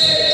Yes.